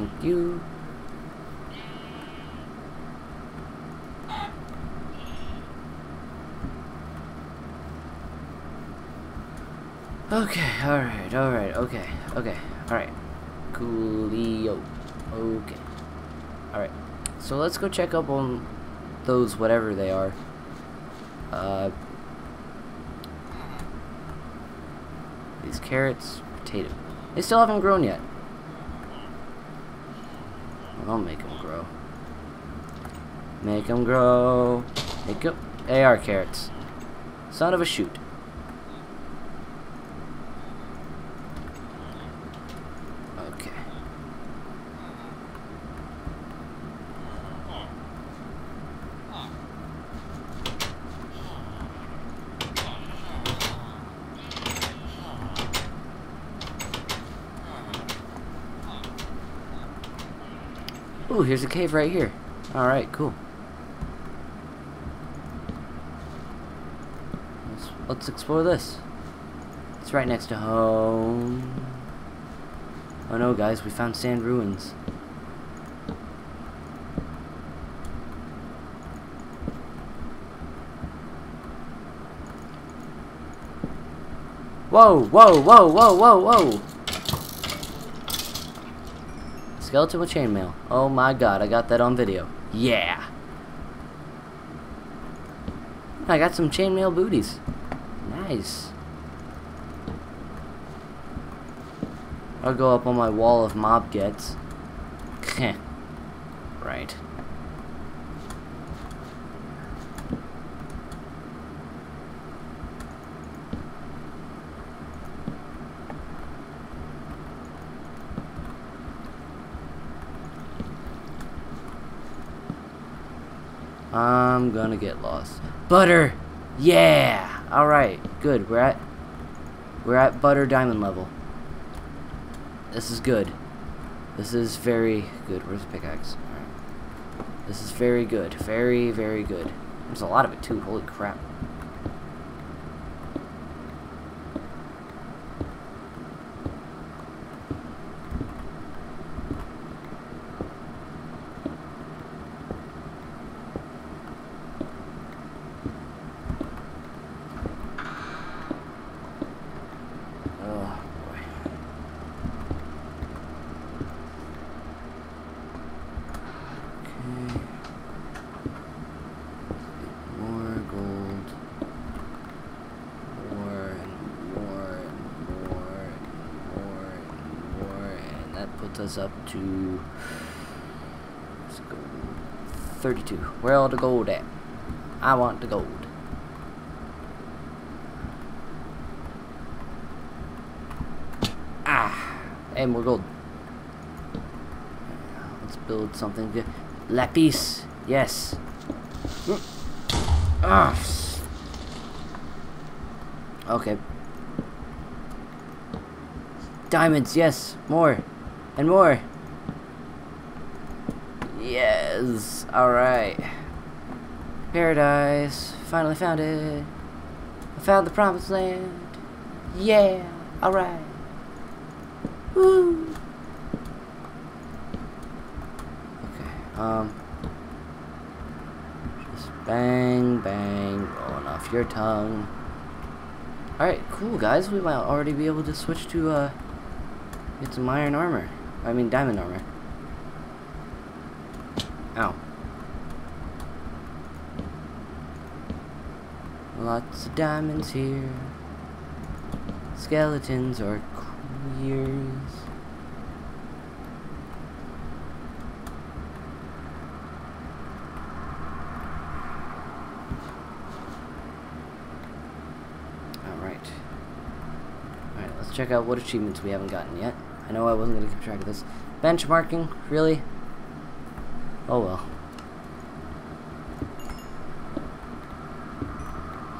Thank you. Okay, alright, alright, okay, okay, alright. Coolio. Okay. Alright. So let's go check up on those whatever they are. Uh these carrots, potato. They still haven't grown yet. I'll make them grow. Make them grow. Make up. AR carrots. Son of a shoot. Okay. Ooh, here's a cave right here. Alright, cool. Let's, let's explore this. It's right next to home. Oh no, guys, we found sand ruins. Whoa, whoa, whoa, whoa, whoa, whoa! Skeleton with chainmail. Oh my god, I got that on video. Yeah! I got some chainmail booties. Nice. I'll go up on my wall of mob gets. right. I'm gonna get lost. Butter! Yeah! Alright, good. We're at we're at butter diamond level. This is good. This is very good. Where's the pickaxe? Alright. This is very good. Very, very good. There's a lot of it too. Holy crap. Oh boy. Okay. More gold. More and more and more and more and more and that puts us up to let's go 32. Where all the gold at? I want the gold. Ah, and more gold. Let's build something good. Lapis, yes. Ah. Okay. Diamonds, yes, more, and more. Yes, all right. Paradise, finally found it. I found the promised land. Yeah, all right. Woo. Okay. Um. Just bang, bang, rolling off your tongue. All right, cool guys. We might already be able to switch to uh, get some iron armor. I mean diamond armor. Ow. Lots of diamonds here. Skeletons are queers. Alright. Alright, let's check out what achievements we haven't gotten yet. I know I wasn't going to keep track of this. Benchmarking? Really? Oh well.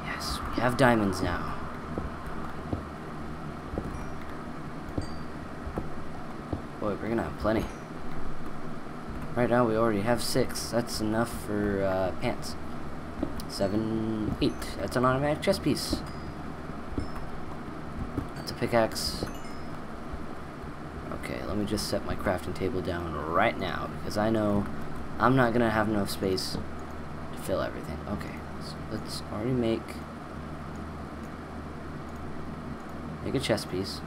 Yes, we have diamonds now. Boy, we're gonna have plenty. Right now we already have six. That's enough for uh, pants. Seven, eight. That's an automatic chest piece. That's a pickaxe. Okay, let me just set my crafting table down right now because I know I'm not gonna have enough space to fill everything. Okay, so let's already make make a chest piece.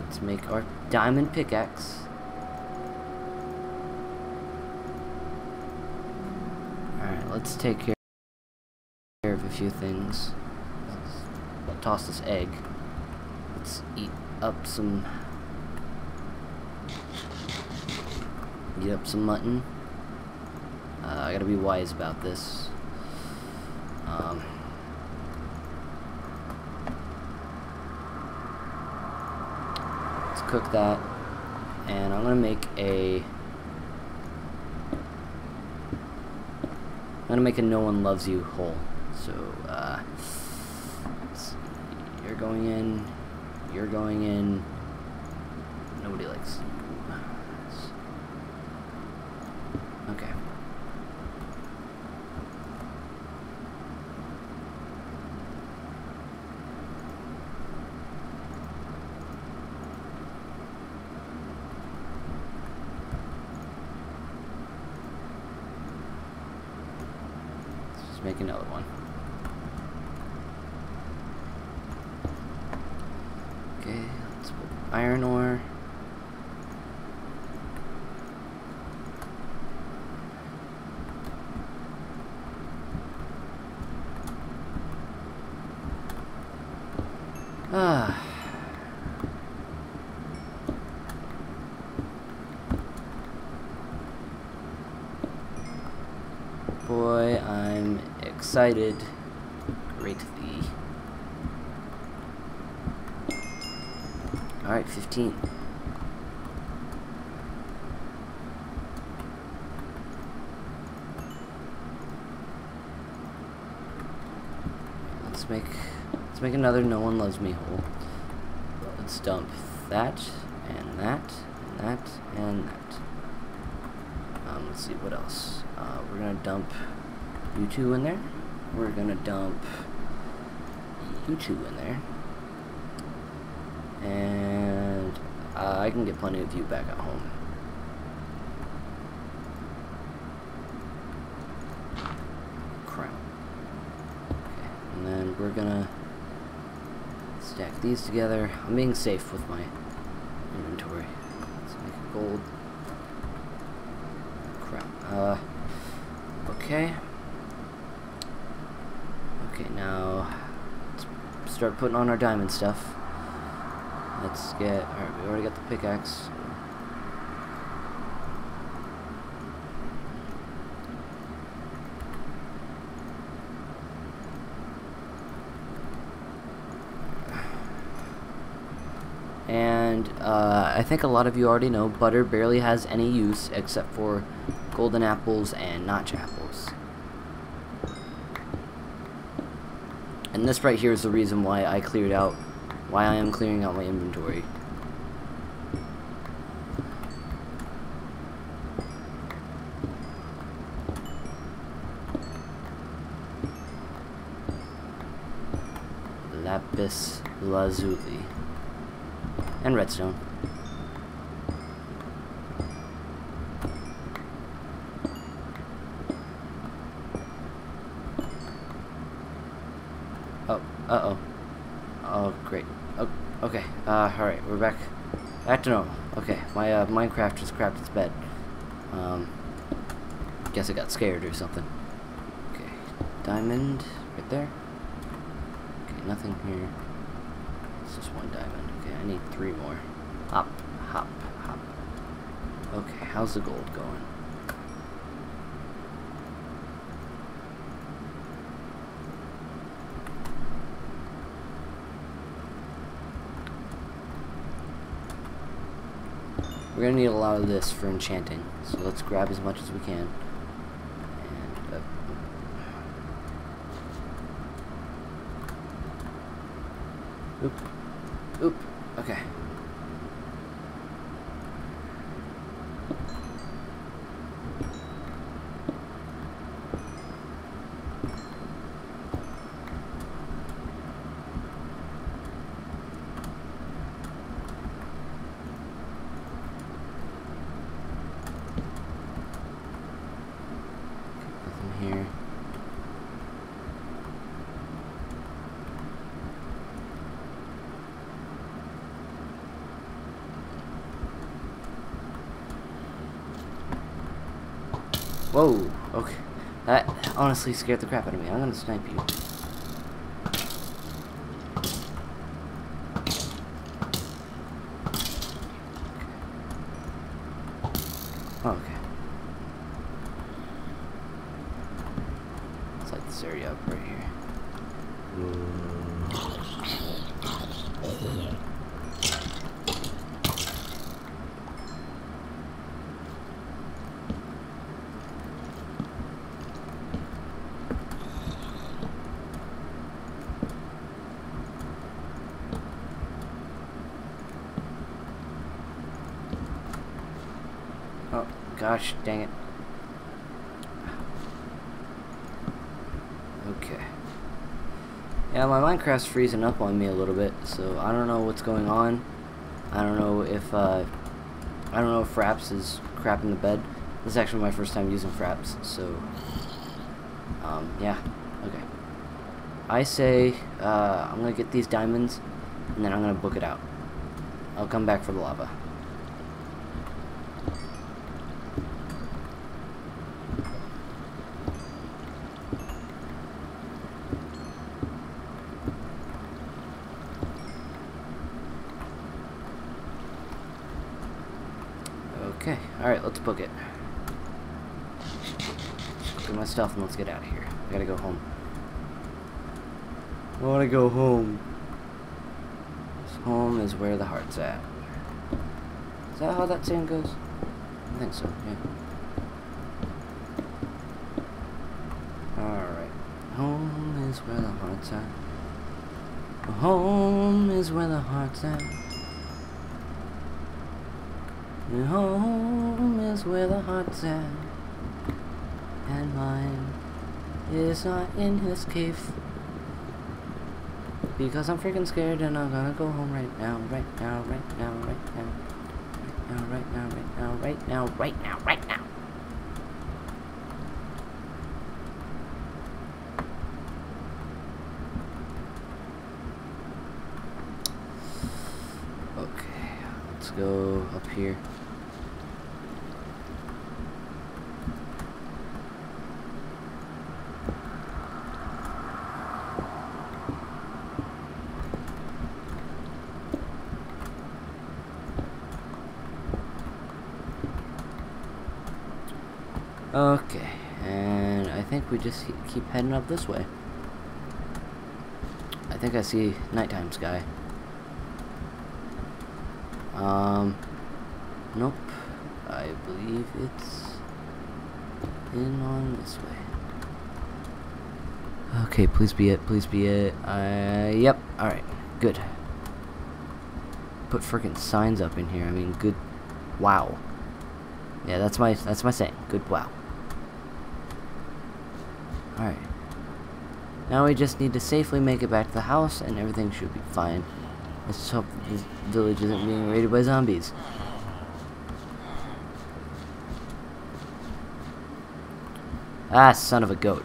Let's make our diamond pickaxe. Alright, let's take care of a few things. Let's toss this egg. Let's eat up some Get up some mutton. Uh, I gotta be wise about this. Um, let's cook that. And I'm gonna make a... I'm gonna make a no one loves you hole. So, uh, you're going in, you're going in, nobody likes Okay. Let's just make another one. Okay, let's put iron ore. Ah. Boy, I'm excited greatly. Alright, 15. Let's make let's make another no one loves me hole. Let's dump that and that and that and that. Um, let's see what else. Uh, we're gonna dump you two in there. We're gonna dump you two in there. And uh, I can get plenty of you back at home. Crap. Okay, and then we're gonna stack these together. I'm being safe with my inventory. Let's make gold. Crap. Uh, okay. Okay, now let's start putting on our diamond stuff. Let's get, alright, we already got the pickaxe. And uh, I think a lot of you already know butter barely has any use except for golden apples and notch apples. And this right here is the reason why I cleared out, why I am clearing out my inventory. Lapis lazuli. And redstone. Oh, uh-oh. Oh, great. Oh, okay, uh, alright, we're back. Back to normal. Okay, my, uh, Minecraft just crapped its bed. Um, guess it got scared or something. Okay, diamond, right there. Okay, nothing here. It's just one diamond. Okay, I need three more. Hop, hop, hop. Okay, how's the gold going? We're gonna need a lot of this for enchanting, so let's grab as much as we can. And, uh, Oop. Oop. Okay. Whoa, okay. That honestly scared the crap out of me. I'm gonna snipe you. Oh, okay. Let's light this area up right here. Oh, gosh, dang it. Okay. Yeah, my Minecraft's freezing up on me a little bit, so I don't know what's going on. I don't know if, uh, I don't know if Fraps is crapping the bed. This is actually my first time using Fraps, so, um, yeah, okay. I say, uh, I'm gonna get these diamonds, and then I'm gonna book it out. I'll come back for the lava. Okay, alright, let's book it. Get my stuff and let's get out of here. I gotta go home. I wanna go home. 'Cause Home is where the heart's at. Is that how that saying goes? I think so, yeah. Alright. Home is where the heart's at. Home is where the heart's at. And home is where the heart's at. And mine is not in his cave. Because I'm freaking scared and I'm gonna go home right now, right now, right now, right now. Right now, right now, right now, right now, right now, right now. Okay, let's go up here. Okay, and I think we just keep heading up this way. I think I see nighttime sky. Um, nope. I believe it's in on this way. Okay, please be it. Please be it. Uh, yep. All right. Good. Put frickin' signs up in here. I mean, good. Wow. Yeah, that's my that's my saying. Good. Wow. All right. Now we just need to safely make it back to the house, and everything should be fine. Let's hope this village isn't being raided by zombies. Ah, son of a goat.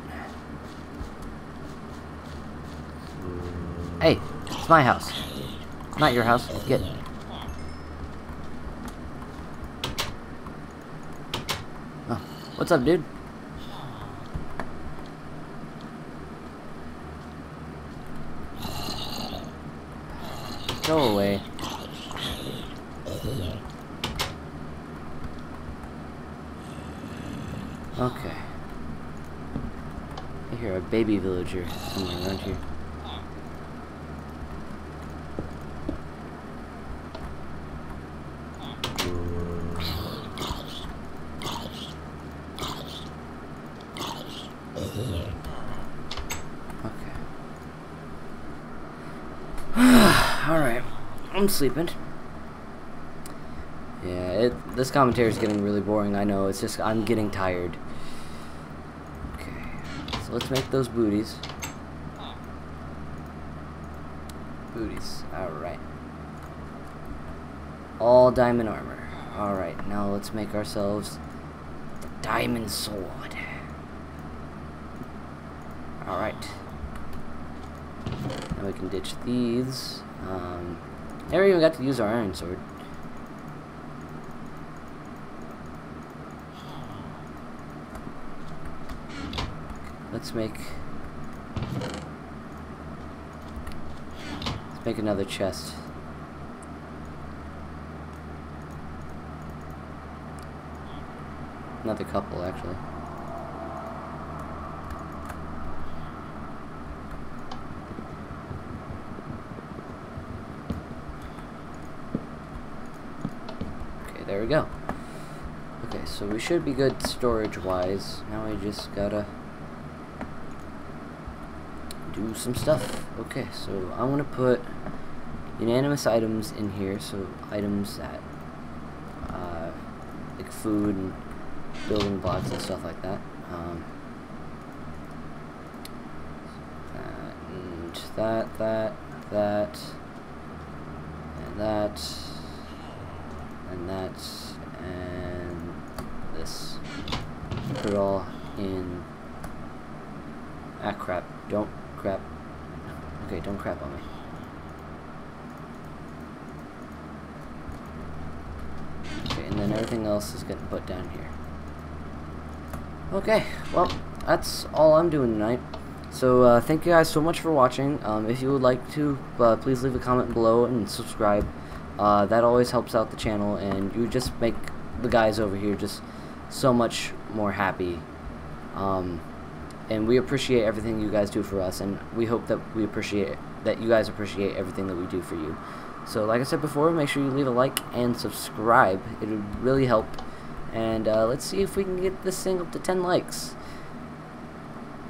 Hey, it's my house. Not your house. Get. Oh, what's up, dude? Go away. Okay. I hear a baby villager somewhere around here. Okay. Alright. I'm sleeping. Yeah, it, this commentary is getting really boring, I know. It's just, I'm getting tired. Okay. So let's make those booties. Booties. Alright. All diamond armor. Alright, now let's make ourselves the diamond sword. Alright. Now we can ditch these. Um, never even got to use our iron sword. let's make let's make another chest. Another couple, actually. Okay, there we go. Okay, so we should be good storage-wise. Now I just gotta do some stuff. Okay, so I want to put unanimous items in here, so items that, uh, like food and building blocks and stuff like that. Um, that and that, that, that, and that, and this. Put it all in. Ah, crap. Don't crap. Okay, don't crap on me. Okay, and then everything else is getting put down here. Okay, well, that's all I'm doing tonight. So, uh, thank you guys so much for watching. Um, if you would like to, uh, please leave a comment below and subscribe. Uh, that always helps out the channel, and you just make the guys over here just so much more happy. Um, and we appreciate everything you guys do for us, and we hope that we appreciate that you guys appreciate everything that we do for you. So, like I said before, make sure you leave a like and subscribe. It would really help. And uh, let's see if we can get this thing up to 10 likes.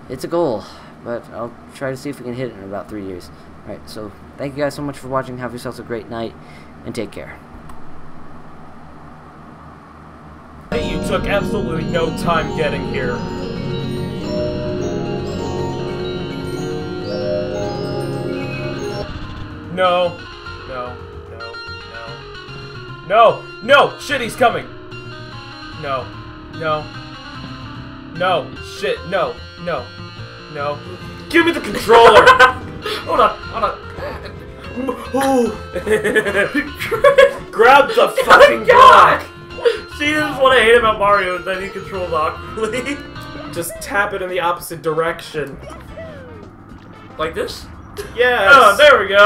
It's a goal, but I'll try to see if we can hit it in about three years. Alright, so thank you guys so much for watching. Have yourselves a great night, and take care. You took absolutely no time getting here. No. No. No. No. No! No! Shit, he's coming! No. No. No. Shit, no. No. No. Give me the controller! hold on, hold on. Oh. Grab the fucking block! See, this is what I hate about Mario, is that he controls awkwardly. Just tap it in the opposite direction. like this? Yes! Oh, there we go!